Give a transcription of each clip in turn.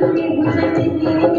Oh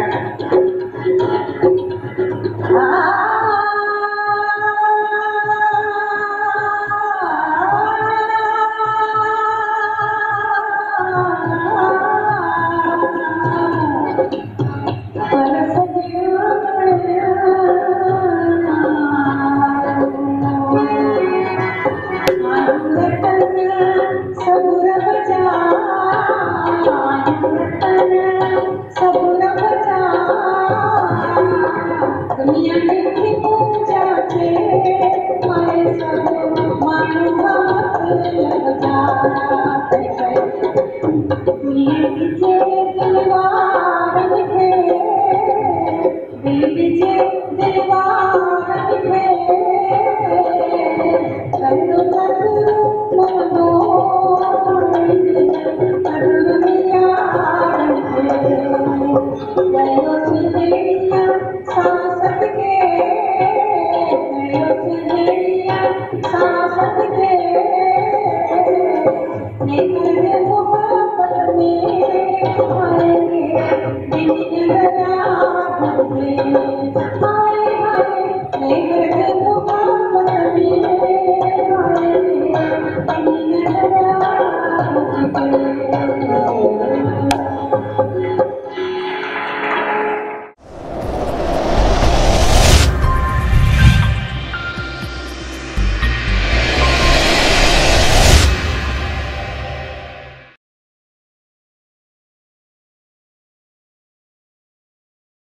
सब